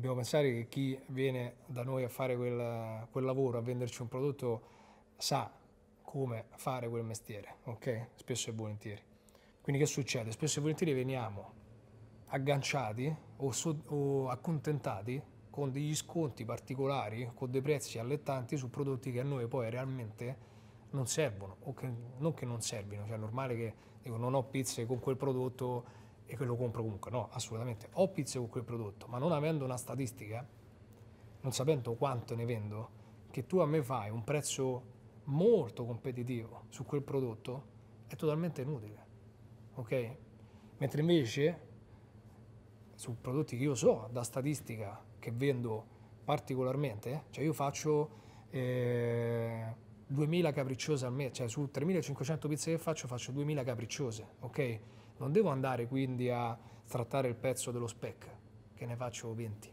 Dobbiamo pensare che chi viene da noi a fare quel, quel lavoro, a venderci un prodotto, sa come fare quel mestiere, ok? Spesso e volentieri. Quindi che succede? Spesso e volentieri veniamo agganciati o, so, o accontentati con degli sconti particolari, con dei prezzi allettanti su prodotti che a noi poi realmente non servono, o che, non che non servono, cioè è normale che dico, non ho pizze con quel prodotto e che lo compro comunque, no, assolutamente, ho pizze con quel prodotto, ma non avendo una statistica, non sapendo quanto ne vendo, che tu a me fai un prezzo molto competitivo su quel prodotto, è totalmente inutile, ok? Mentre invece su prodotti che io so da statistica che vendo particolarmente, cioè io faccio eh, 2000 capricciose al mese, cioè su 3500 pizze che faccio faccio 2000 capricciose, ok? Non devo andare quindi a trattare il pezzo dello spec, che ne faccio 20,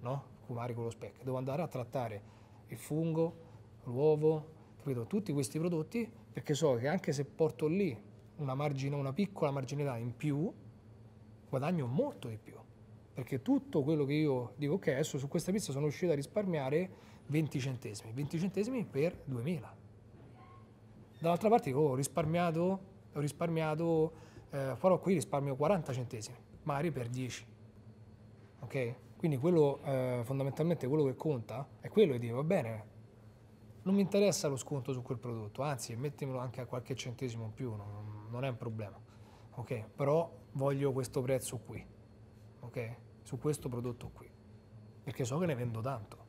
no? Fumare con lo spec. Devo andare a trattare il fungo, l'uovo, capito? Tutti questi prodotti perché so che anche se porto lì una, margine, una piccola marginalità in più, guadagno molto di più. Perché tutto quello che io dico, ok, adesso su questa pizza sono riuscito a risparmiare 20 centesimi, 20 centesimi per 2000. Dall'altra parte oh, ho risparmiato, ho risparmiato, eh, però qui risparmio 40 centesimi, magari per 10. Ok? Quindi quello, eh, fondamentalmente quello che conta è quello che dico, va bene, non mi interessa lo sconto su quel prodotto, anzi mettimelo anche a qualche centesimo in più, non, non è un problema. Ok? Però voglio questo prezzo qui, ok? Su questo prodotto qui, perché so che ne vendo tanto